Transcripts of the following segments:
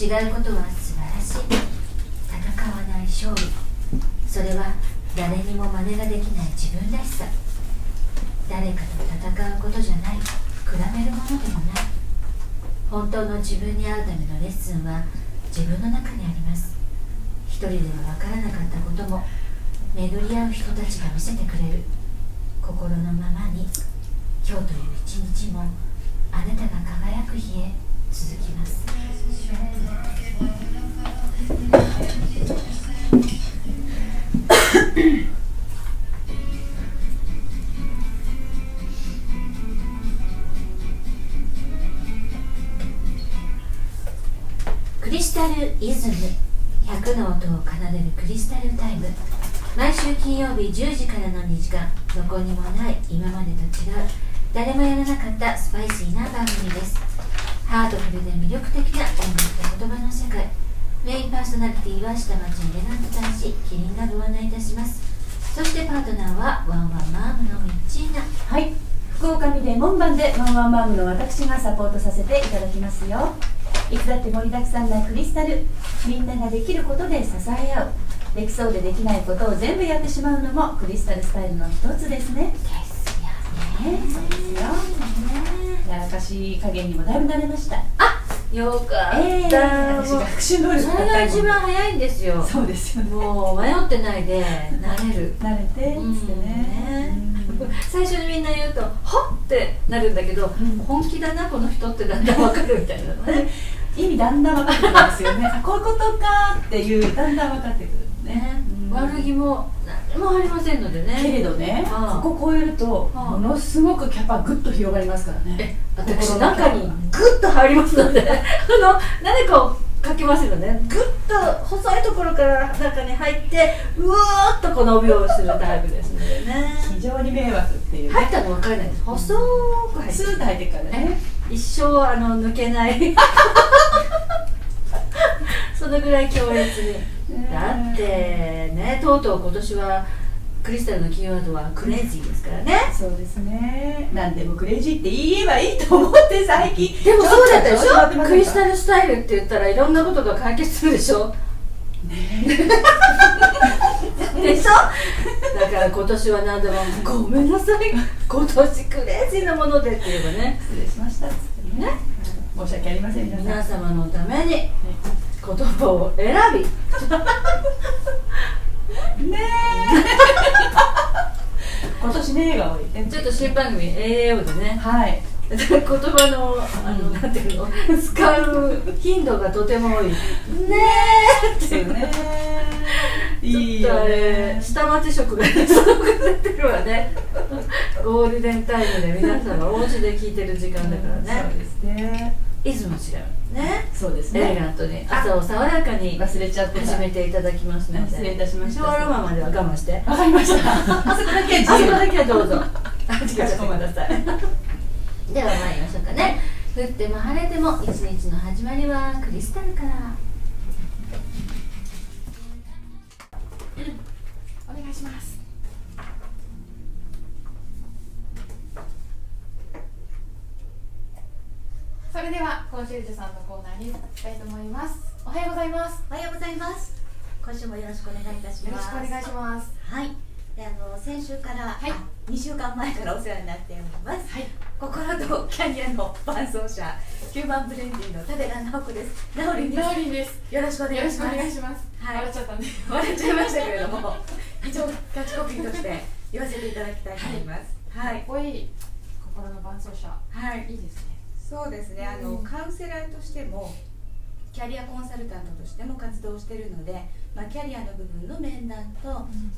違うことは素晴らしい。戦わない勝利。それは誰にも真似ができない自分らしさ。誰かと戦うことじゃない。比べるものでもない。本当の自分に会うためのレッスンは自分の中にあります。一人では分からなかったことも。巡り合う人たちが見せてくれる。心のままに。今日という一日もあなたが輝く日へ。続きます。クリスタルイズム。100の音を奏でるクリスタルタイム。毎週金曜日10時からの2時間。どこにもない今までと違う。誰もやらなかったスパイシーな番組です。ハートフルで魅力的な音楽と言葉の世界。メインパーソナリティは下町エレガント男子キリンがご案内いたします。そしてパートナーはワンワンマームのミッチーナ。はい。福岡美で門番でワンワンマームの私がサポートさせていただきますよ。いつだって盛りだくさんなクリスタル。みんなができることで支え合う。できそうでできないことを全部やってしまうのもクリスタルスタイルの一つですねねそうですよ。やらかし加減にもだいぶ慣れました。ねよかった、ええ私もう学習能力それが一番早いんですよ。そうですよね。もう迷ってないで慣れる。慣れてっつってね。うん。最初にみんな言うと「はっ!」ってなるんだけど、ん。本気だなこの人ってだんだん分かるみたいなのね。意味だんだん分かってくるんですよね。あこういうことかっていうだんだん分かってくるね悪気も何もありませんのでけれねどねここ超えるとものすごくキャパグッと広がりますからね。え私中にグッと入りますので。あの何かをかけますよね。グッと細いところから中に入ってうわーっとこう伸びをするタイプですのでね。非常に迷惑っていうね。入ったの分からないです。細く入ってスーッと入ってくからね。一生あの抜けない。そのぐらい強烈にだってねとうとう今年はクリスタルのキーワードはクレイジーですからね。そうですね。何でもクレイジーって言えばいいと思って最近。でもそうだったでしちょクリスタルスタイルって言ったらいろんなことが解決するでしょ？でしょ？だから今年は何でもごめんなさい。今年クレイジーなものでって言えばね。失礼しました。っつってね。ね申し訳ありません皆さん。皆様のために言葉を選び。ねえ。今年ねが多い。ねちょっと新番組 AAO でね。はい。言葉のあの、なんていうの？使う頻度がとても多い。ねですよね。いいちょっとあよねれ下町色がすごく出てるわね。ゴールデンタイムで皆さんがお家で聞いてる時間だからね。そうですねいつも違うね。そうですエレね。ガントに朝を爽やかに忘れちゃってた。始めていただきますので失礼いたしました。昭和ロマンまでは我慢して。わかりました。あそこだけはあそこだけはどうぞ。あ違うかしこまりましたでは参りましょうかね。降っても晴れても一日の始まりはクリスタルから。お願いしますそれではコンシェルジュさんのコーナーに行きたいと思います。おはようございます。おはようございます。今週もよろしくお願いいたしよろますしくお願いします。はい。であの先週から、はい。あ2週間前からお世話になっております、はい。心とキャニアの伴奏者ヒューマンブレンディの立田直子です。直りです。ナオリンです。よろしくお願いします。願いします、はい。笑っちゃったんで笑っちゃいましたけれども 一応キャッチコピーとして言わせていただきたいと思います。はい。かっこいい。心の伴奏者。はい。いいですねそうですね。あの、うん。カウンセラーとしてもキャリアコンサルタントとしても活動しているので、まあ、キャリアの部分の面談と、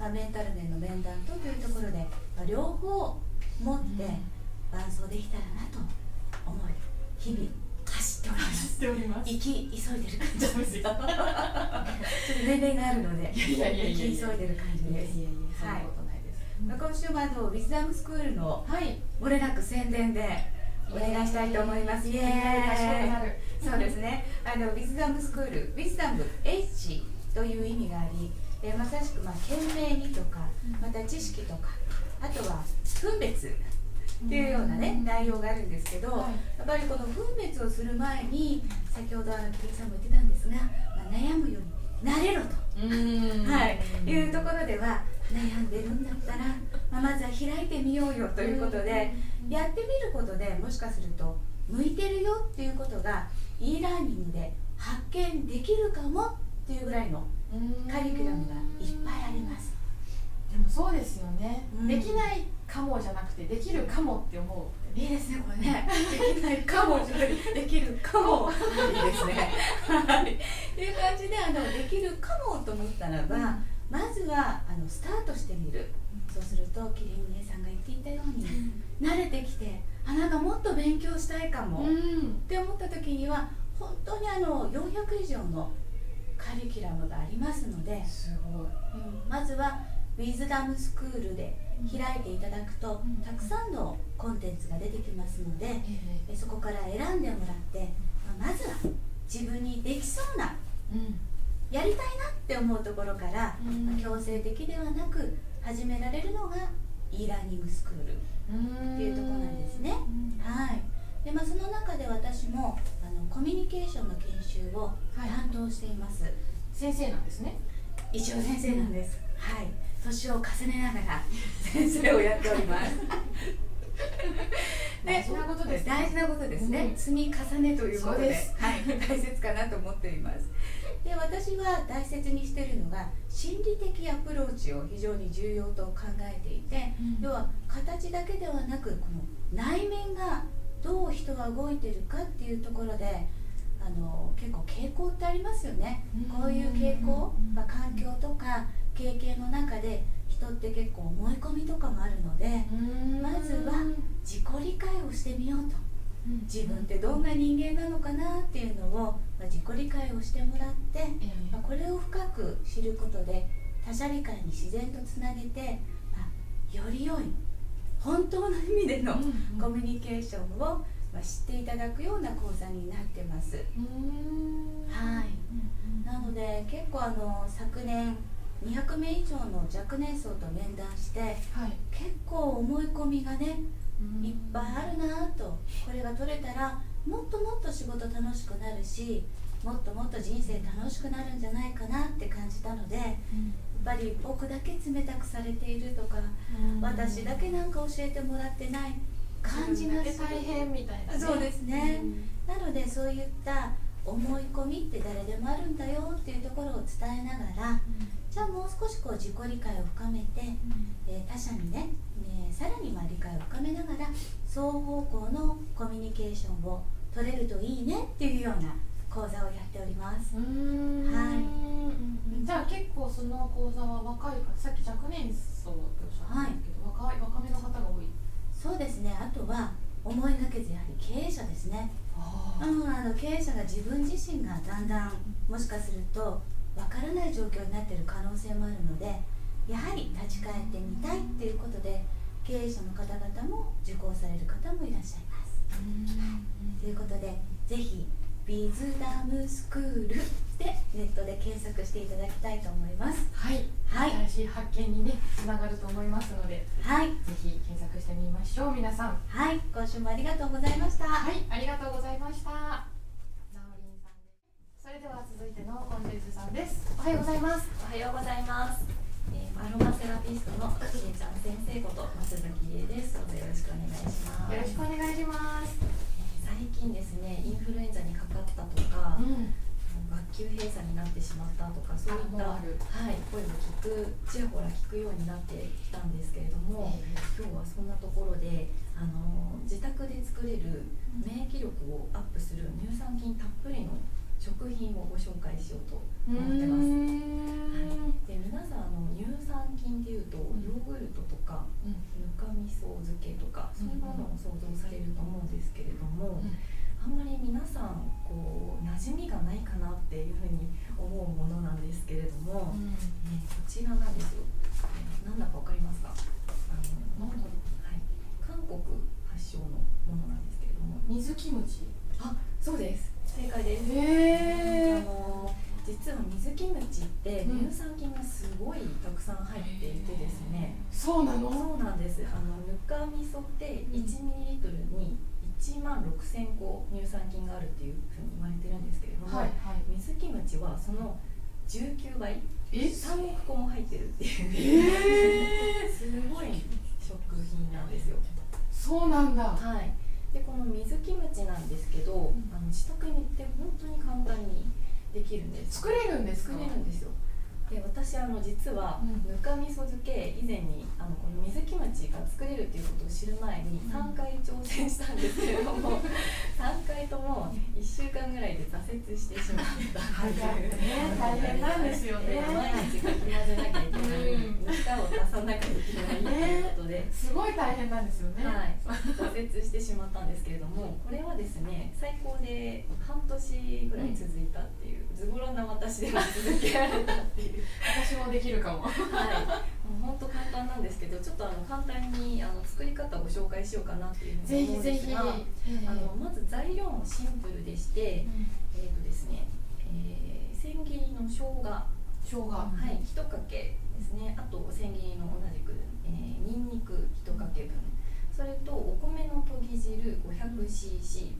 まあ、メンタル面の面談とというところで、まあ、両方持って伴走できたらなと思い日々走っております。しております。生き急いでる感じですよ。ちょっと年齢があるのでいやいやいやいや。生き急いでる感じです。はい。まあ今週もあのウィズダムスクールのはい。漏れなく宣伝でお願いしたいと思います。イそうですねあのウィズダムスクールウィズダム H という意味がありえーまさしくまあ懸命にとかまた知識とかあとは分別っていうようなね内容があるんですけど、はい。やっぱりこの分別をする前に先ほどあの桐さんも言ってたんですが、まあ、悩むようになれろと。うーん。はい、いうところでは悩んでるんだったら、まあ、まずは開いてみようよということでやってみることでもしかすると向いてるよっていうことが e ラーニングで発見できるかもっていうぐらいのカリキュラムがいっぱいあります。でもそうですよね、うん。できないかもじゃなくてできるかもって思ういいですねこれね。できないかもじゃない。できるかも。いいですね。はい。という感じであのできるかもと思ったらば、まずはあのスタートしてみる、そうするとキリン姉さんが言っていたように、慣れてきてあなんかもっと勉強したいかも、っん。て思った時には本当にあの400以上のカリキュラムがありますので、すごい。うんまずはウィズダムスクールで開いていただくと、うん。たくさんのコンテンツが出てきますので、えそこから選んでもらって、まあまずは自分にできそうなうんやりたいなって思うところから、うん。まあ強制的ではなく始められるのが e ラーニングスクールっていうところなんですね。はい。でまあ、その中で私もあのコミュニケーションの研修をはい。担当しています、先生なんですね。一応先生なんです、はい。年を重ねながら先生をやっております。大事なことですね。大事なことですね、うん。積み重ねということで。はい、大切かなと思っていますで私は大切にしているのが心理的アプローチを非常に重要と考えていて、うん。要は形だけではなくこの内面がどう人は動いてるかっていうところであの結構傾向ってありますよね、うん。こういう傾向、うんまあ、環境とか経験の中で人って結構思い込みとかもあるのでまずは自己理解をしてみようと自分ってどんな人間なのかなっていうのを、まあ、自己理解をしてもらって、まあ、これを深く知ることで他者理解に自然とつなげて、まあ、より良い本当の意味でのコミュニケーションを、まあ、知っていただくような講座になってます。はい。なので結構あの昨年200名以上の若年層と面談してはい。結構思い込みがねいっぱいあるなぁと。これが取れたらもっともっと仕事楽しくなるしもっともっと人生楽しくなるんじゃないかなって感じたのでやっぱり僕だけ冷たくされているとか私だけなんか教えてもらってない感じがする大変みたいな、ね、そうですねうん。なのでそういった思い込みって誰でもあるんだよっていうところを伝えながらじゃあもう少しこう自己理解を深めて、えー他者にねねさらにまあ理解を深めながら双方向のコミュニケーションを取れるといいねっていうような講座をやっております。うーん。はい。じゃあ結構その講座は若い方さっき若年層っておっしゃったんですけど、若い若めの方が多い。そうですね。あとは思いがけずやはり経営者ですねうん、あの経営者が自分自身がだんだんもしかするとわからない状況になっている可能性もあるのでやはり立ち返ってみたいっていうことで経営者の方々も受講される方もいらっしゃいます。ということでぜひビズダムスクールでネットで検索していただきたいと思います。はい、はい。新しい発見にねつながると思いますのではい、ぜひ検索してみましょう皆さん。はい、今週もありがとうございました。はい。ありがとうございました。なおりんさんです。それでは続いてのコンシェルジュさんです。おはようございます。おはようございます。えー、アロマセラピストのしえちゃん先生こと松崎理恵です。どうぞよろしくお願いします。よろしくお願いします近ですね、インフルエンザにかかったとか、うん。学級閉鎖になってしまったとか、そういったはい声を聞くちらほら聞くようになってきたんですけれども、今日はそんなところであの自宅で作れる免疫力をアップする乳酸菌たっぷりの食品をご紹介しようと思ってます。ん。で皆さんあの乳酸菌っていうとん。ヨーグルトとかうん。ぬかみそ漬けとかそういうものを想像されると思うんですけれども、うん。あんまり皆さんこう馴染みがないかなっていうふうに思うものなんですけれども、えーこちらなんですよ、えーなんだかわかりますか？あの、なんだろはい、韓国発祥のものなんですけれども。う水キムチ。あそうです正解です。へあの実は水キムチってうん。乳酸菌がすごいたくさん入っていてですね、そうなの？そうなんです。あのぬかみそって1ミリリットルに1万6000個乳酸菌があるっていうふうに言われてるんですけれども、はいはい。水キムチはその19倍え？3億個も入ってるっていう、え すごい食品なんですよ。そうなんだ。はいでこの水キムチなんですけど、あの自宅に行って本当に簡単にできるんです。作れるんですか？作れるんですよで私あの実はうん。ぬかみそ漬け以前にあのこの水キムチが作れるっていうことを知る前に3回挑戦したんですけれども 3回とも1週間ぐらいで挫折してしまった大変なんですよね。毎日かき混ぜなきゃいけない、うん。ぬかを出さなきゃいけないということで。すごい大変なんですよね。はい、挫折してしまったんですけれどもこれはですね最高で半年ぐらい続いたっていう、ズボラな私でも続けられたっていう私もできるかも。はい。もう本当簡単なんですけどちょっとあの簡単にあの作り方をご紹介しようかなっていうふうぜに思うんですがあのまず材料もシンプルでして、えーとですねえー千切りの生姜。生姜。はい、一かけですね。あと千切りの同じく、えー、ニンニク一かけ分。それとお米のとぎ汁 500cc。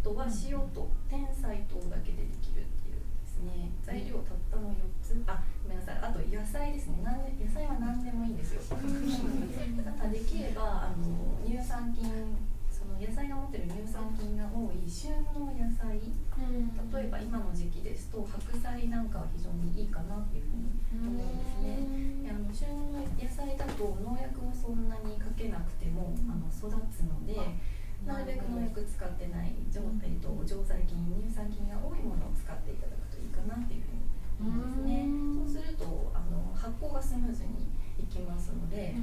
あとは塩と天才糖だけでできるね。材料たったの4つ。あ、ごめんなさい。あと野菜ですね。なんで野菜は何でもいいんですよ。ただできればあの乳酸菌その野菜が持ってる乳酸菌が多い旬の野菜。例えば今の時期ですと白菜なんかは非常にいいかなっていうふうに思うんですね。であの旬の野菜だと農薬をそんなにかけなくてもあの育つので、なるべく農薬使ってない常,、えっと常在菌乳酸菌が多いものを使っていただくといいかなっていうふうに思いますね。そうするとあの発酵がスムーズにいきますので,、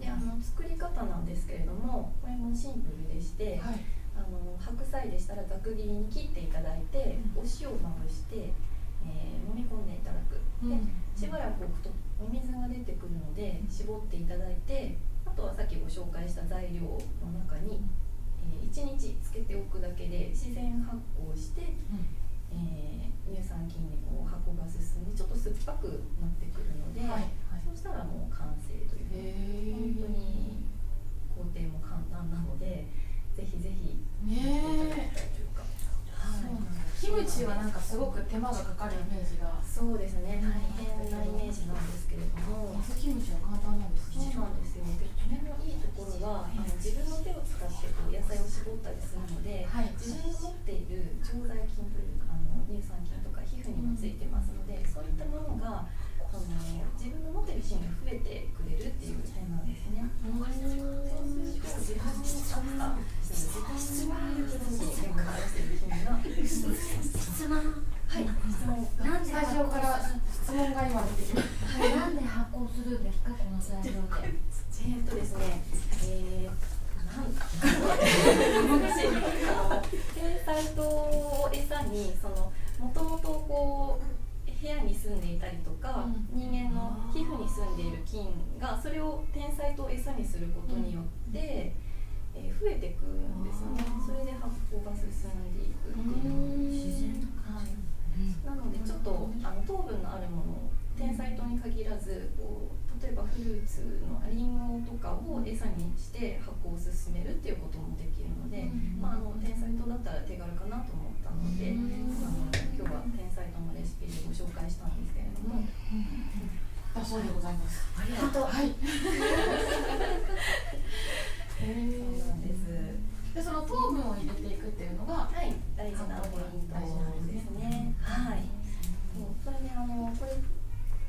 であの作り方なんですけれどもこれもシンプルでして。はい。あの白菜でしたらざく切りに切っていただいて、お塩をまぶして、えー、揉み込んでいただく。でしばらく置くとお水が出てくるので絞っていただいてあとはさっきご紹介した材料の中に、えー、1日つけておくだけで自然発酵して、えー乳酸菌にこう発酵が進んでちょっと酸っぱくなってくるので、はいそうしたらもう完成というへ本当に工程も簡単なのでぜひぜひやっていただきたいというか、はい。キムチはなんかすごく手間がかかるイメージが。そうですね。大変なイメージなんですけれども。水キムチは簡単なんですそうねなんですよでこれのいいところはあの自分の手を使ってこう野菜を絞ったりするので、はい自分の持っている常在菌というかあの乳酸菌とか皮膚にもついてますので、そういったものがその自分の持っている菌が増えてくれるっていう点なんですね。そうすると自分に合った自分にい。る部分に変化を出している菌が質問はい質問なんでスタジオから質問が今出てきましたなんで発酵するんですかこの材料でえーっとですね、えー、天才糖を餌にそのもともとこう部屋に住んでいたりとか、人間の皮膚に住んでいる菌がそれを天才糖を餌にすることによって、えー増えていくんですよね。それで発酵が進んでいくっていう自然はい、なのでちょっとあの糖分のあるもの天才糖に限らずこう例えばフルーツのリンゴとかを餌にして発酵を進めるっていうこともできるので、まあ、あの天才糖だったら手軽かなと思ったので、あの今日は天才糖のレシピでご紹介したんですけれども、だそうでございます。ありがとう。はい。そうなんです。でその糖分を入れていくっていうのがはい、大事なポイントですね。はい。そうそれであのこれ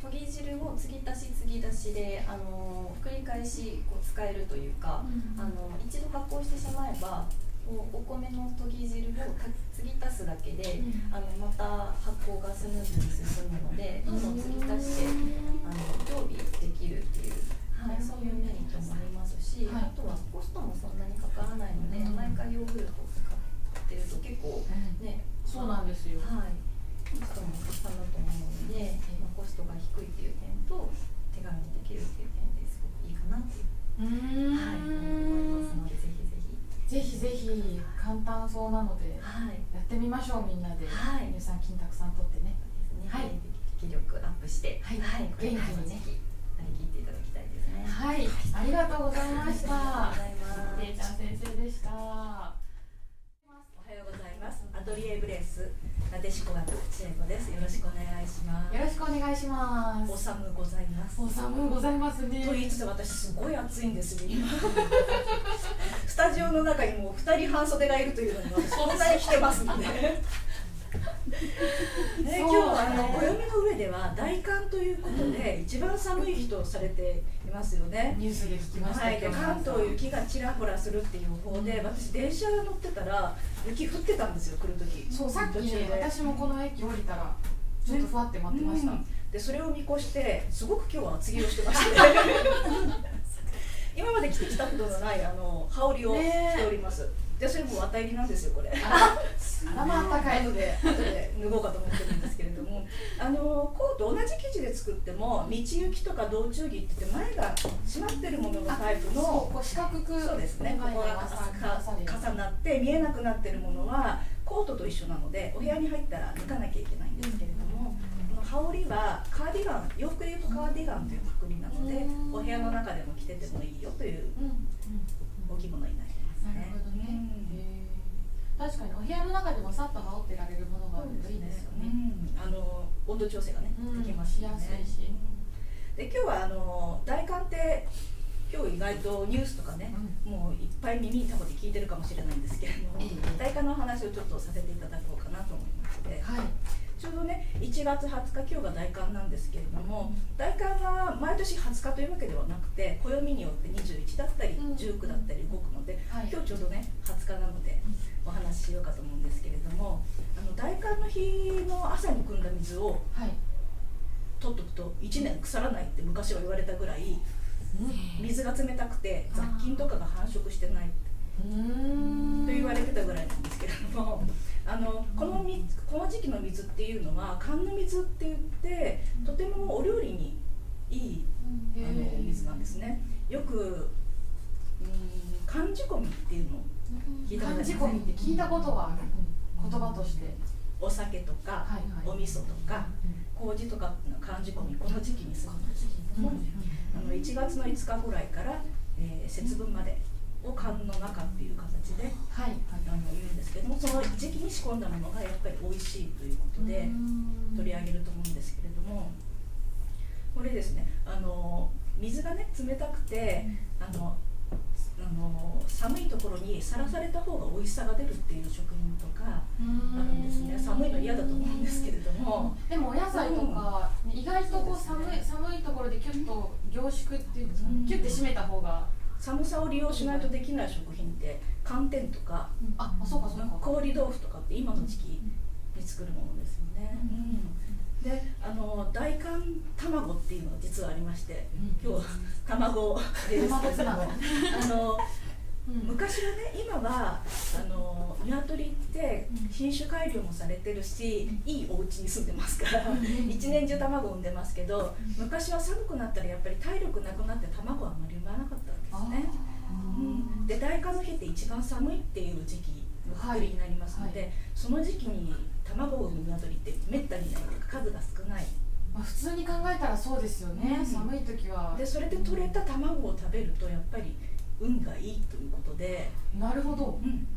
研ぎ汁を継ぎ足し継ぎ足しであの繰り返しこう使えるというか、あの一度発酵してしまえばこうお米のとぎ汁をた継ぎ足すだけで、あのまた発酵がスムーズに進むのでどんどん継ぎ足してあの常備できるっていう、はい、そういうメリットもありますし、はい。あとはコストもそんなにかからないので、うん。毎回ヨーグルトを使ってると結構ねそうなんですよ。はい、コストもかさむと思うので、まあ、コストが低いっていう点と手軽にできるっていう点ですごくいいかなっていう、はい、思いますのでぜひぜひ、簡単そうなのではい、やってみましょうみんなで。はい。乳酸菌たくさんとってね。ね、はい。免疫力アップして、はい。これからもぜひ張り切っていただきたいですね。はい。ありがとうございました。ありがとうございます。れいちゃん先生でした。おはようございます。アトリエブレスなでしこ学千恵子です。よろしくお願いします。よろしくお願いします。お寒ございます。お寒うございますね。と言いつつ私すごい暑いんです。よ。タジオの中にもう二人半袖がいるというのに私そんなに来てますので。ね、今日はあの暦の上では大寒ということで一番寒い日とされていますよね。ニュースで聞きましたはい、で関東雪がちらほらするっていう予報で私電車乗ってたら雪降ってたんですよ来る時。そうさっきね私もこの駅降りたらちょっとふわって待ってました、うん。でそれを見越してすごく今日は厚着をしてまして 今まで着てきたことのないあの羽織を着ております、でそれも綿入りなんですよこれ。あら まあったかいなので。後で脱ごうかと思ってるんですけれども。あのコート同じ生地で作っても道行きとか道中着って言って前が閉まってるもののタイプの四角くそうですね、ここが重なって見えなくなってるものはコートと一緒なのでお部屋に入ったら脱かなきゃいけないんですけれども、羽織はカーディガン洋服でいうとカーディガンというくくりなのでうん。お部屋の中でも着ててもいいよといううん。うんお着物になりますなるね。ほどね、へー。確かにお部屋の中でもさっと羽織ってられるものがあるといいですよね。うん。あの温度調整がね、うんできますよね。しやすいしうん。で今日はあの大寒って今日意外とニュースとかね、もういっぱい耳にタコで聞いてるかもしれないんですけれども、ええ大寒の話をちょっとさせていただこうかなと思いまして、はいちょうどね1月20日今日が大寒なんですけれども、大寒は毎年20日というわけではなくて暦によって21だったりうん。19だったり動くので、はい。今日ちょうどね20日なのでお話ししようかと思うんですけれどもあの大寒の日の朝に汲んだ水をはい。取っとくと1年腐らないって昔は言われたぐらい水が冷たくて雑菌とかが繁殖してないうん。と言われてたぐらいなんですけれどもあのこのみこの時期の水っていうのは寒の水って言ってとてもお料理にいいあの水なんですね。よくうん寒仕込みっていうのを聞いたことあす込みって聞いたことがある。言葉として。お酒とか、はいはい。お味噌とか麹とかのは寒仕込みこの時期にするんですけれども、あの1月の5日ぐらいから、えー節分までを寒の中っていう形ではい。あの言うんですけどもその時期に仕込んだものがやっぱり美味しいということで取り上げると思うんですけれどもこれですねあの水がね冷たくてあのあの寒いところにさらされた方が美味しさが出るっていう食品とかあるんですね。寒いの嫌だと思うんですけれども。でもお野菜とか、意外とこう寒い寒いところでキュッと凝縮っていうんですかね、うん。キュッて締めた方が、寒さを利用しないとできない食品って寒天とかああそうかそうか。氷豆腐とかって今の時期に作るものですよね。うん、であの大寒卵っていうのが実はありまして今日卵ですけれどあのうん昔はね今はあの鶏って品種改良もされてるしいいお家に住んでますから一年中卵を産んでますけど昔は寒くなったらやっぱり体力なくなって卵はあまり産まなかったんですね。うん、で大寒の日って一番寒いっていう時期のくくりになりますので、はい。その時期に卵を産む鶏ってめったにいない数が少ない。まあ、普通に考えたらそうですよね、うん。寒い時は。でそれで取れた卵を食べるとやっぱり運がいいということで、なるほど、うん。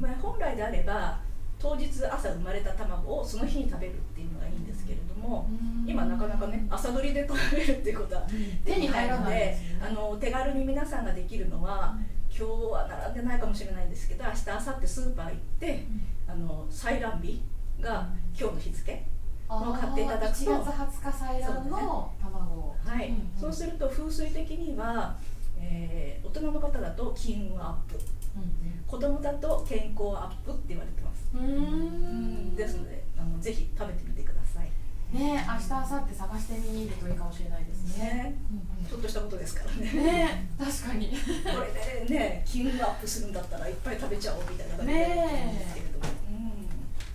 まあ、本来であれば当日朝生まれた卵をその日に食べるっていうのがいいんですけれども、今なかなかね朝取りで食べるっていうことは手に入らないでね。あの手軽に皆さんができるのは、今日は並んでないかもしれないんですけど明日明後日スーパー行って、あの採卵日が今日の日付、あー買っていただくと。1月20日採卵の卵を。はい。うんうん。そうすると風水的には、えー大人の方だと金運アップ。子供だと健康アップって言われてます、うん。うん。ですのであのぜひ食べてみてください。ね明日明後日探してみるといいかもしれないですね。ね。ちょっとしたことですからね。ね確かに。これでね金運アップするんだったらいっぱい食べちゃおうみたいな感じでねえ。いいんですけれども、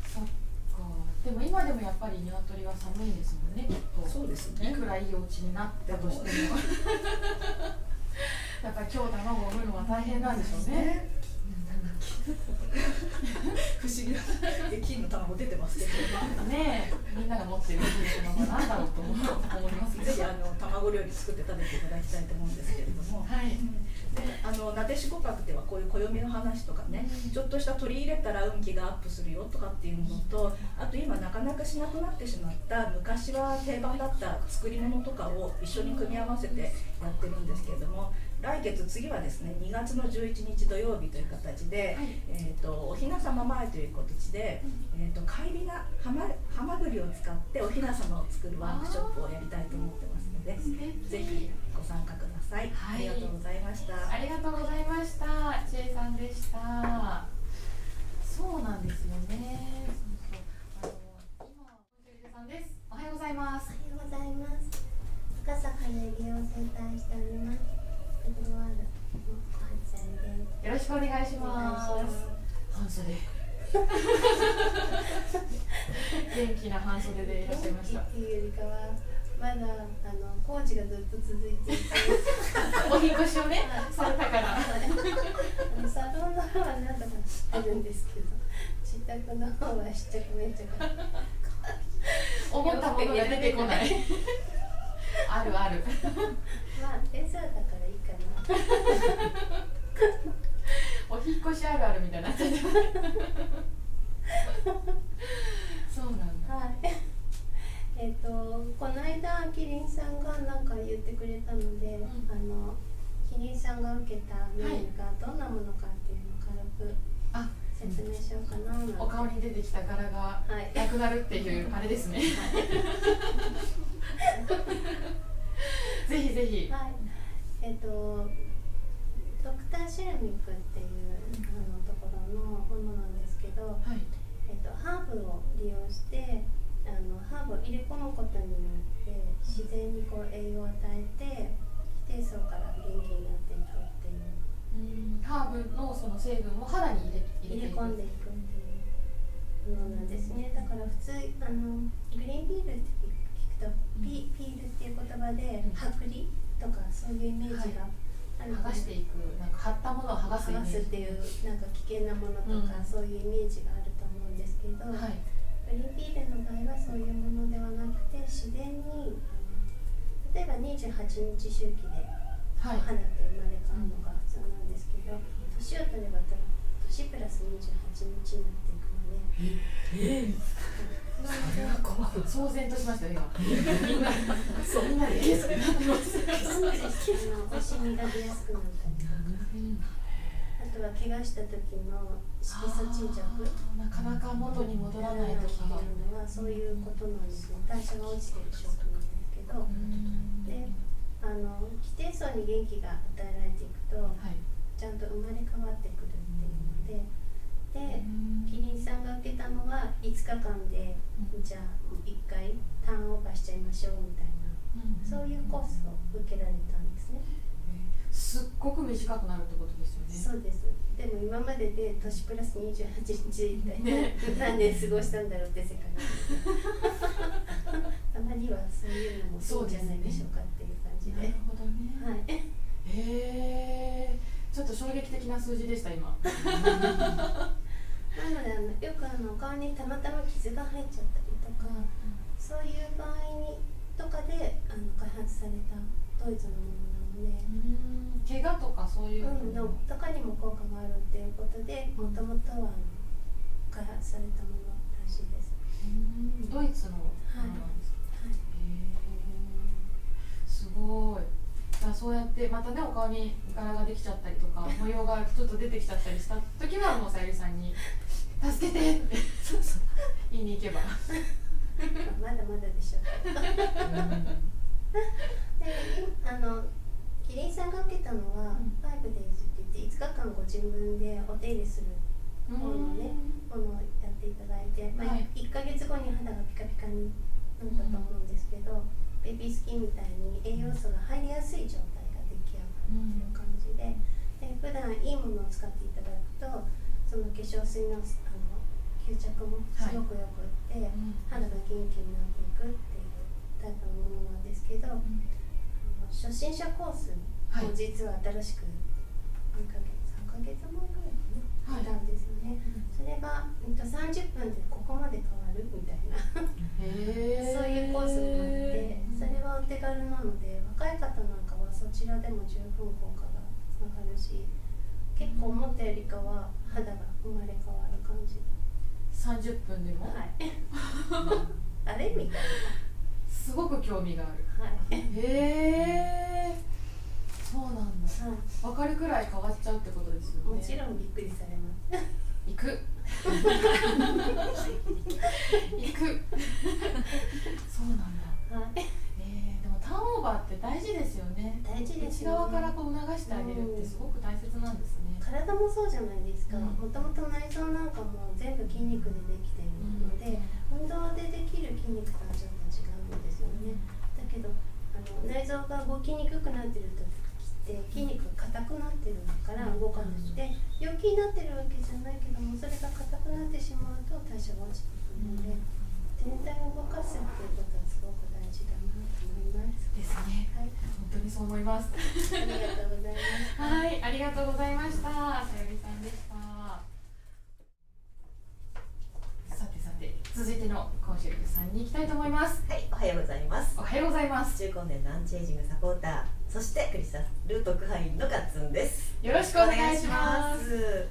そっか。でも今でもやっぱり鶏は寒いんですもんねきっうん、と。そうですね。いくらいいお家になったとしてもやっぱり今日卵を産むのは大変なんでしょうね。不思議な。で金の卵出てますけどねえみんなが持ってる。金の卵なんだろうと思いますぜひあの卵料理作って食べていただきたいと思うんですけれども、はい。であのなでしこ学ではこういう暦の話とかね、ちょっとした取り入れたら運気がアップするよとかっていうものとあと今なかなかしなくなってしまった昔は定番だった作り物とかを一緒に組み合わせてやってるんですけれども来月次はですね2月の11日土曜日という形で、はいえー、とお雛様前という形で、えー、と帰りがはまはまぐりを使ってお雛様を作るワークショップをやりたいと思ってますのでぜひご参加ください、はいありがとうございました。ありがとうございました。ちえさんでした。そうなんですよね。そうそう。あの今ちえさんです。おはようございます。おはようございます。赤坂で利用センターしております。エドワードのハンセンです。よろしくお願いしお願いします。半袖。元気な半袖でいらっしゃいました。っていうよりかは、まだあの工事がずっと続いていて、お引っ越しをね、されたから。あのサロンの方はなんとかしてるんですけど、自宅の方はしっちゃくめっちゃか思ったものが出てこない。あるある。まあ手伝だからいいかな。お引っ越しあるあるみたいになっちゃって。そうなんだ。はい。えっとこの間キリンさんがなんか言ってくれたので、あのキ受けたメールがどんなものかっていうのを軽くあ、説明しようかななんてお顔に出てきた柄がはいなくなるっていうあれですね。ぜひぜひ。はい。えっとドクターシェラミックっていうあのところのものなんですけど、はい。えっとハーブを利用してあのハーブを入れ込むことによって自然にこう栄養を与えて非定層から元気になっていくっていううん。ハーブのその成分を肌に入れ入れ込んでいくっていうものなんですね。だから普通あのグリーンピールって聞くとピピールっていう言葉でうん。剥離とかそういうイメージがある剥がしていくなんか貼ったものを剥がす剥がすっていうなんか危険なものとか、うん。そういうイメージがあると思うんですけど、はい。グリーンピールの場合はそういうものではなくて自然に例えば28日周期ではい。花って生まれ変わるのが普通なんですけど、年を取れば年プラス28日になっていくので。なので騒然としましたよ今。みんなそうみんなでケースになってます。あのおしみが出やす。くなったりとかうんあとは怪我した時の色素沈着なかなか元に戻らない時ってがいうのはそういうことなんです。ね代謝が落ちてる証拠けどうんであの基底層に元気が与えられていくとはい。ちゃんと生まれ変わってくるっていうのででうん。キリンさんが受けたのは5日間でうん。じゃあ1回ターンオーバーしちゃいましょうみたいなうん。そういうコースを受けられたんですね。すっごく短くなるってことですよね。そうです。でも今までで年プラス28日みたいな、ね。何年過ごしたんだろうって世界 たまにはそういうのもそうじゃないでしょうかっていう感じで。なるほどね。はいへえちょっと衝撃的な数字でした今。なのであのよくあのお顔にたまたま傷が入っちゃったりとか、そういう場合にとかであの開発されたドイツのものなので、うん怪我とかそういううん、のとかにも効果があるっていうことでもともとはあの開発されたものらしいです。うんドイツのものなんですごい。じゃあそうやってまたねお顔に柄ができちゃったりとか模様がちょっと出てきちゃったりした時はもうさゆりさんに「助けて!」って言いに行けばまだまだでしょ。であのキリンさ間かけたのは、5 days って言って5日間ご自分でお手入れするうん方のねものをやっていただいて、まあはい。1ヶ月後に肌がピカピカになったと思うんですけど、ベビースキンみたいに栄養素が入りやすい状態が出来上がるっていう感じで,、で普段いいものを使っていただくとその化粧水のあの吸着もすごくよくって、うん。肌が元気になっていくっていうタイプのものなんですけど、あの初心者コースはいも実は新しく何ヶ月3ヶ月前ぐらいかな、はい。出たんですよね、それが、えっと、30分でここまでるみたいな。そういうコースもあってそれはお手軽なので若い方なんかはそちらでも十分効果がつながるし結構思ったよりかは肌が生まれ変わる感じ。30分でも、はい。あれ？みたいすごく興味がある。なはい。へえそうなんだ。はい。分かるくらい変わっちゃうってことですよね。もちろんびっくりされます。行く行く。そうなんだ。はい、えー、でもターンオーバーって大事ですよね。大事です内側からこう促してあげるってすごく大切なんですね、体もそうじゃないですか。うん。もともと内臓なんかも全部筋肉でできているので、運動でできる筋肉とはちょっと違うんですよね。だけどあの内臓が動きにくくなってる時って筋肉が硬くなってるから動かなくて病気になってるわけじゃないけどもそれが硬くなってしまうと代謝が落ちてくるので、全体を動かすっていうことはすごく大事だなと思います。ですね。はい、本当にそう思います。ありがとうございます。はいありがとうございました。さゆりさんでした。さてさて続いてのコンシェルジュさんに行きたいと思います。はい、おはようございます。お。はようございます。中高年のアンチエイジングサポーター、そしてクリスタル特派員のガッツンです。よろしくお願いします。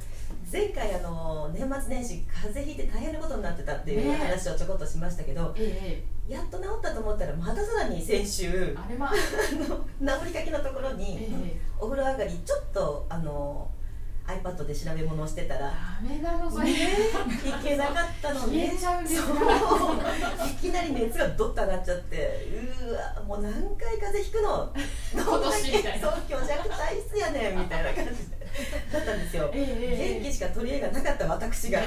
前回あの年末年始風邪ひいて大変なことになってたっていうね。話をちょこっとしましたけど、えやっと治ったと思ったらまたさらに先週えあれま あの治りかけのところえに、え。お風呂上がりちょっとあの iPad で調べ物をしてたらダメなのそれ、ねいけなかったのね。消えちゃうんですそう。かいきなり熱がどっと上がっちゃってうーわもう何回風邪ひくの？今年みたいな。そう虚弱体質やねんみたいな感じでだったんですよ。ええええ。元気しか取り柄がなかった私が。シ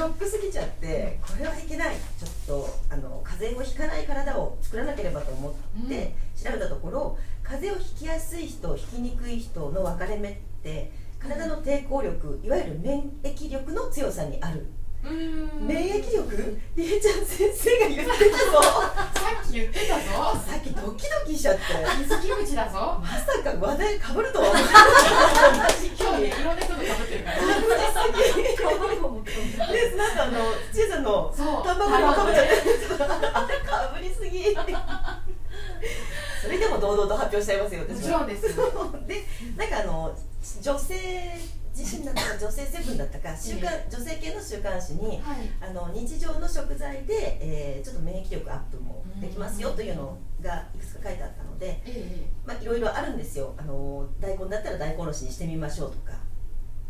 ョックすぎちゃってこれはいけない。ちょっとあの風邪をひかない体を作らなければと思って調べたところ風邪をひきやすい人ひきにくい人の分かれ目って体の抵抗力いわゆる免疫力の強さにある。免疫力？りえちゃん先生が言ってたぞ。さっき言ってたぞ。さっきドキドキしちゃって。水キムチだぞ。まさか話題かぶるとは思ってなかった。今日ねいろんな人と被ってるから。でなんかあのちえさんの卵にもかぶっちゃってあれかぶりすぎそれでも堂々と発表しちゃいますよ。もちろんですでなんかあの女性自身だったか女性セブンだったか週刊女性系の週刊誌にはい。あの日常の食材で、えーちょっと免疫力アップもできますよというのがいくつか書いてあったので、ええ。まあ、いろいろあるんですよ。あの大根だったら大根おろしにしてみましょうとか。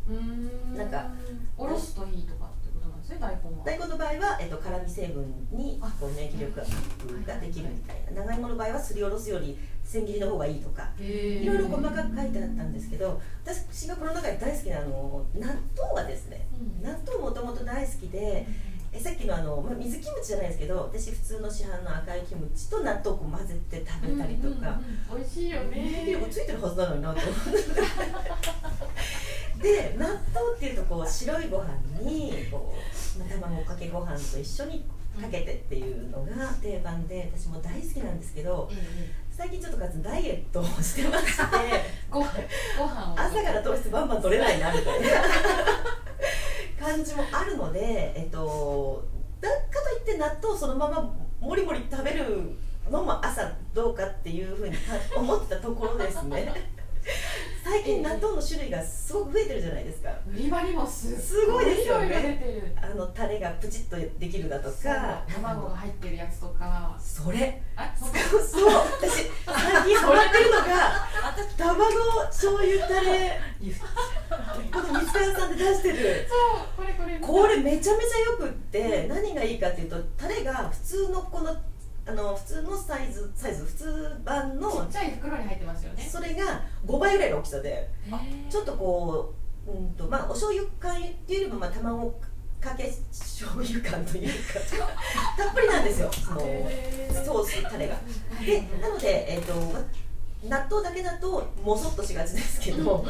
うーん。なんかおろすといいとか大根は大根の場合は、えっと、辛味成分にあこう免疫力ができるみたいな。長芋の場合はすりおろすより千切りの方がいいとかいいろいろ細かく書いてあったんですけど私がこの中で大好きなあの納豆がですねうん。納豆もともと大好きでえさっきのあの、まあ、水キムチじゃないですけど私普通の市販の赤いキムチと納豆を混ぜて食べたりとか、うんうんうん美味しいよね。力ついてるはずなのになと思って。で納豆っていうとこう白いご飯にこうまあ卵かけご飯と一緒にかけてっていうのが定番で私も大好きなんですけどええ最近ちょっとかつダイエットをしてまして ご飯ご飯を。朝から糖質バンバン取れないなみたいな 感じもあるのでえっとだかといって納豆をそのままもりもり食べるのも朝どうかっていうふうにか思ってたところですね最近納豆の種類がすごく増えてるじゃないですか。売り場にもすすごいですよね。あのタレがプチッとできるだとか。卵が入ってるやつとか。それ。あそそう。私最近ハマってるのが卵醤油タレ。この水川さんで出してる。そう。これこれ。これめちゃめちゃよくって何がいいかっていうとタレが普通のこのあの普通のサイズサイズ普通版のちっちゃい袋に入ってますよね。それが5倍ぐらいの大きさでちょっとこううんとまあお醤油感っていうよりもまあ卵かけ醤油感というか たっぷりなんですよそのソースタレが。でなのでえっ、と納豆だけだともそっとしがちですけど、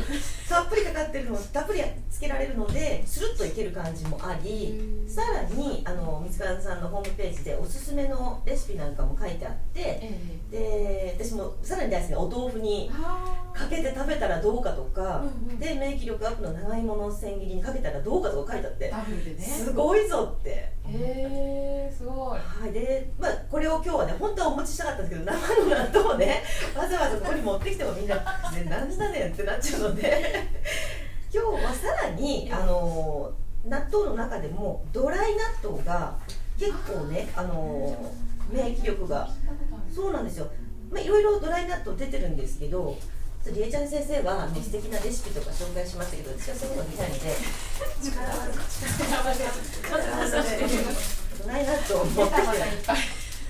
たっぷりかかってるのたっぷりつけられるのでスルッといける感じもありさらにあの水川さんのホームページでおすすめのレシピなんかも書いてあってで私もさらに大好きなお豆腐にかけて食べたらどうかとか、で免疫力アップの長芋の千切りにかけたらどうかとか書いてあってね。すごいぞって。へえすごい。はい、で、まあ、これを今日はね、本当はお持ちしたかったんですけど、生の納豆をね、わざわざここに持ってきてもみんな、ね、なんだねんってなっちゃうので、今日はさらに、あの納豆の中でもドライ納豆が結構ね、あの免疫力が、そうなんですよ。まあ、いろいろドライ納豆出てるんですけど、りえちゃん先生は、ね、素敵なレシピとか紹介しましたけど私はそういうの見たいので力技力技でドライ納豆を持って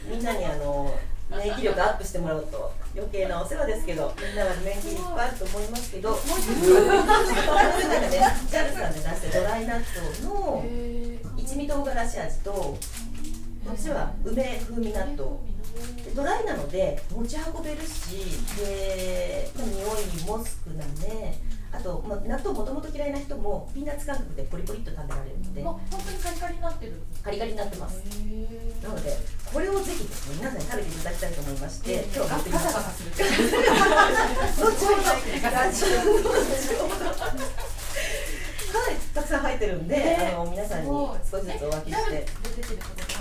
みんなにあの免疫力アップしてもらうと余計なお世話ですけどみんなは免疫いっぱいあると思いますけどもう一つさんで出してドライ納豆の一味唐辛子味と私は梅風味納豆。でドライなので持ち運べるしで、まあ、匂いも少なめ。あと、まあ、納豆もともと嫌いな人もピーナッツ感覚でポリポリっと食べられるので。もう本当にカリカリになってる。カリカリになってます。なのでこれをぜひですね皆さんに食べていただきたいと思いまして今日は持ってきましたガサガサする。後ほどかなりたくさん入ってるんで、ね。あの皆さんに少しずつお分けして出てることが機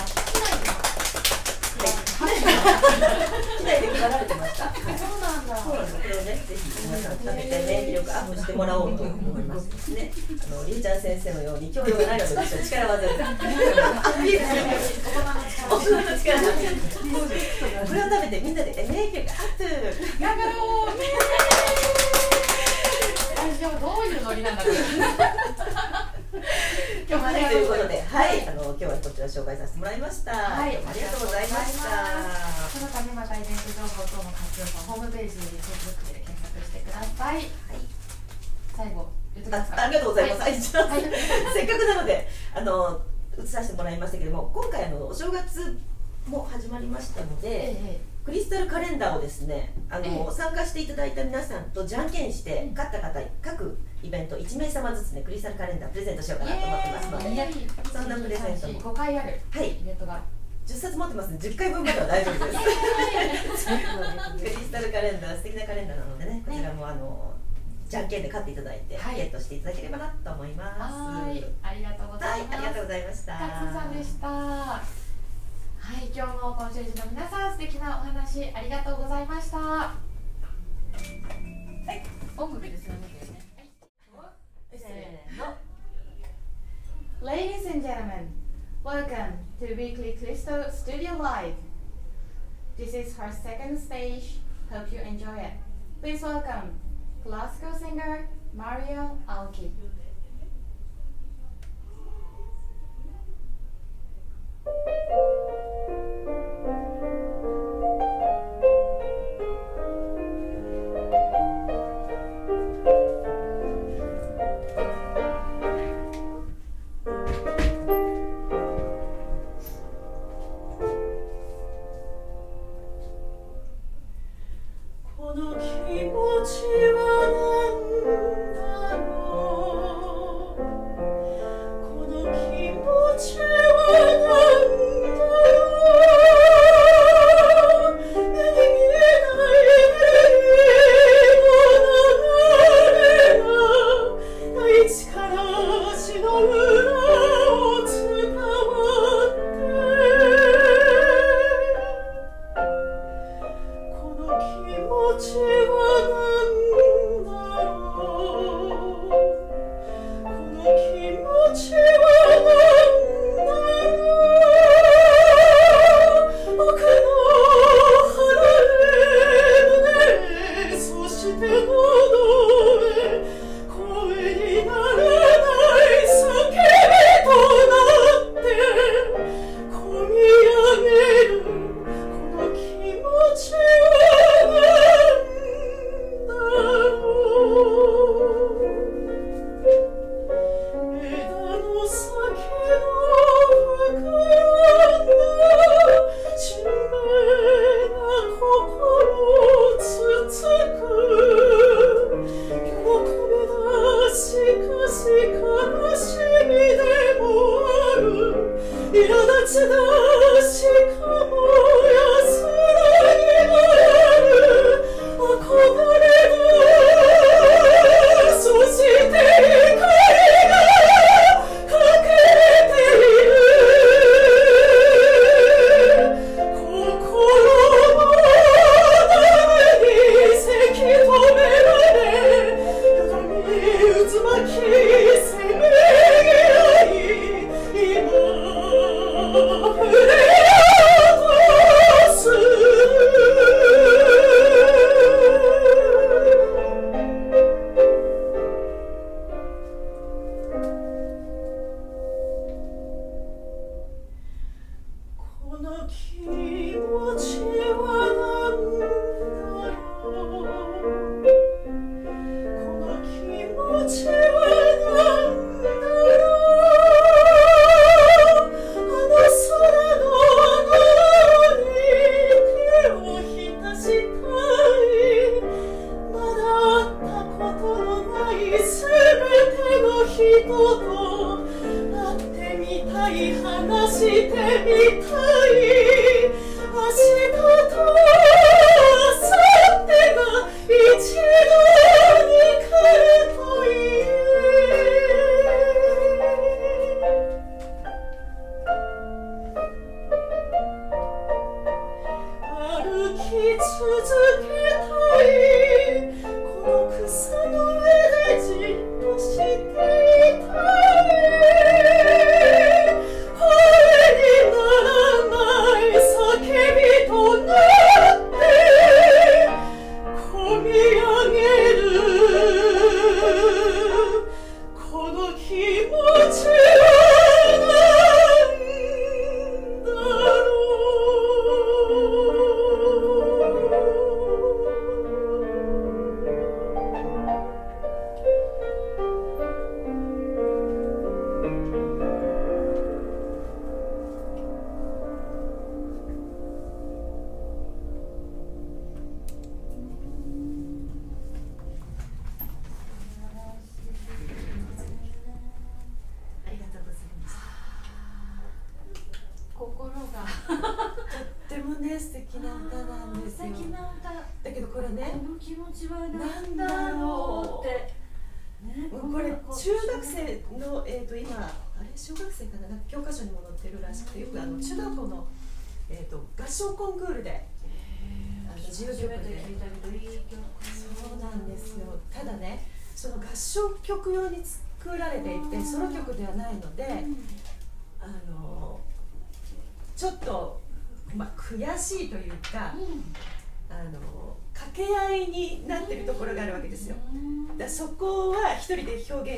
内で配られてました。そうなんだ。そうなんです。これをね、ぜひ皆さん食べて免疫力アップしてもらおうと思います。ね。あのりえちゃん先生のように教養がないので私は力技でアピールす。る大人の力これを食べてみんなでえ免疫力アップ。頑張ろう大丈夫どういうノリなんだこれ今日もありがということで、はい、あの今日はこちら紹介させてもらいました。はいありがとうございました。その他にまたイベント情報等の活用はホームページ、Facebook で検索してください。最後、言ってください。あありがとうございます。はい せっかくなのであの移させてもらいましたけども今回あのお正月も始まりましたので、えクリスタルカレンダーをですねあの、ええ参加していただいた皆さんとじゃんけんして勝った方各イベント1名様ずつねクリスタルカレンダープレゼントしようかなと思ってますので、そんなプレゼントも。5回あるはい。イベントが。10冊持ってますので10回分までは大丈夫です。クリスタルカレンダー素敵なカレンダーなのでねこちらもあのじゃんけんで勝っていただいて、はい。ゲットしていただければなと思います。はい、ありがとうござはいい、ます。ありがとうございました。さんでした。はい、今日もコンシェルジュの皆さん素敵なお話ありがとうございました。Weekly Crystal Studio Live. This is her second stage. Hope you enjoy it. Please welcome classical singer Mario Aoki.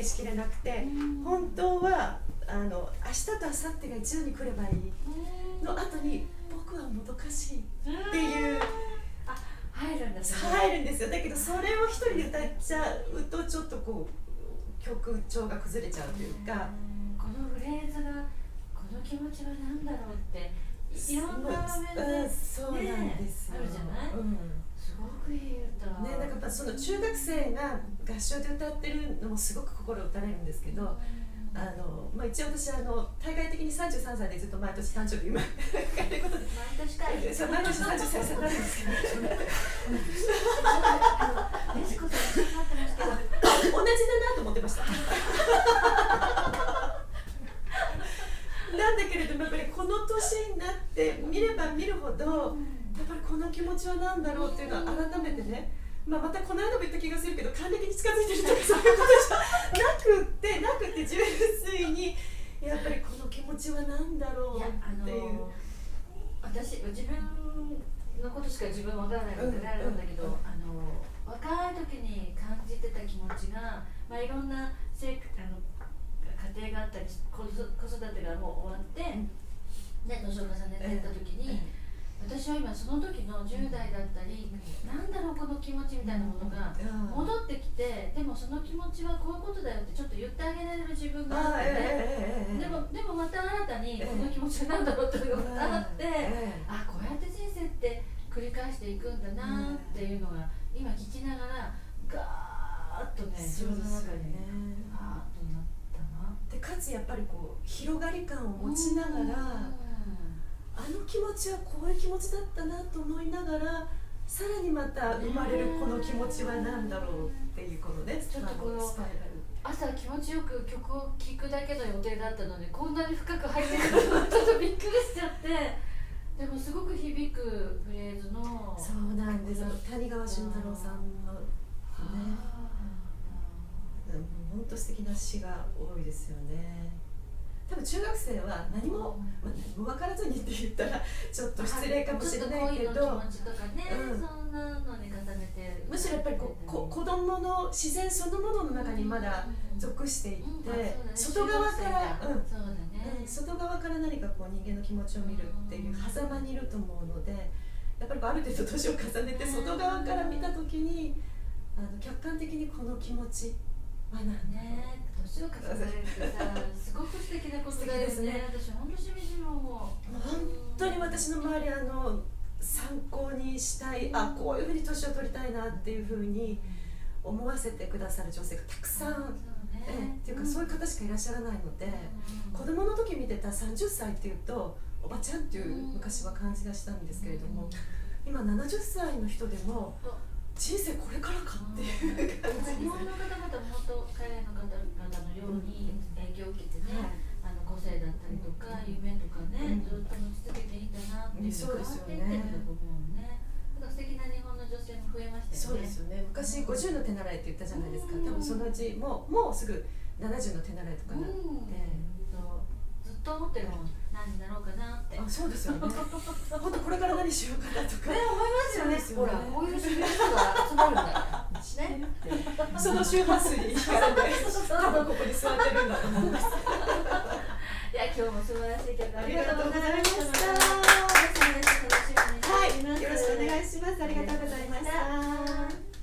しきれなくて本当はあの明日と明後日が一度に来ればいい。の後に僕はもどかしいっていう。入るんです入るんですよ。だけどそれを一人で歌っちゃうとちょっとこう曲調が崩れちゃうというか。このフレーズがこの気持ちは何だろうっていろんな場面で、そうなんですあるじゃない、うん。すごくいい歌。ねなんかやっぱその中学生が合唱で歌ってるのもすごく心打たれるんですけど、あのまあ、一応私あの対外的に33歳でずっと毎年誕生日今毎年かいそう毎年33歳になるんです。け ど同じだなと思ってました。なんだけれどもやっぱりこの年になって見れば見るほど、やっぱりこの気持ちは何だろうっていうのは改めてね、まあ、またこの間も言った気がするけど還暦に近づいてるとかそういうことじゃなくってなくて純粋にやっぱりこの気持ちは何だろうっていう。私自分のことしか自分わからないのであるんだけど、うんうん、あの若い時に感じてた気持ちが、まあ、いろんなせあの家庭があったり子育てがもう終わって、ね、年を重ねてた時に。私は今その時の10代だったり、なんだろうこの気持ちみたいなものが戻ってきてでもその気持ちはこういうことだよってちょっと言ってあげられる自分があってね、でもでもまた新たにこの気持ちは何だろうっていうのがあって、あこうやって人生って繰り返していくんだなっていうのが今聞きながらガーッとね自分の中でね。あーっとなったな。でかつやっぱりこう広がり感を持ちながら、あの気持ちはこういう気持ちだったなと思いながらさらにまた生まれるこの気持ちは何だろうっていうこのねちょっとこの朝気持ちよく曲を聴くだけの予定だったのにこんなに深く入ってくるのちょっとびっくりしちゃってでもすごく響くフレーズのそうなんです。谷川俊太郎さんのね。本当素敵な詩が多いですよね多分中学生は何も、まあ、何も分からずにって言ったらちょっと失礼かもしれないけど、ちょっと恋の気持ちとかね、うん。そんなのに重ねてむしろやっぱりこうこ子供の自然そのものの中にまだ属していって、外側から、うん。そうだね、うん。外側から何かこう人間の気持ちを見るっていう狭間にいると思うのでやっぱりある程度年を重ねて外側から見た時にあの客観的にこの気持ちは何だ。ろうね年を重ねるってさすごく素敵なことだよ素敵ね。私本当しみじみ思う本当に私の周りあの参考にしたいあこういうふうに年を取りたいなっていうふうに思わせてくださる女性がたくさん、そうええねっていうかそういう方しかいらっしゃらないので、子供の時見てた30歳っていうとおばちゃんっていう昔は感じがしたんですけれども、今70歳の人でも人生これからかっていう感じ日本の方々も本当海外の方々のように影響を受けてね、あの個性だったりとか夢とかね、ずっと持ち続けていいんだなっていうそうですよね変わっていってると思うね。素敵な日本の女性も増えましたよね。そうですよね。昔50の手習いって言ったじゃないですか。多分そのうちもうもうすぐ70の手習いとかなって、ずっと思ってるもん何になろうかなって。あそうですよね。本当これから何しようかなとか。ね思いますよね、ね、ほらこういう集が集まるんだか ね。その周波数に引かれて多分ここに座ってるんだと思います。いや今日も素晴らしい曲ありがとうございました。はいよろしくお願いします。ありがとうございました。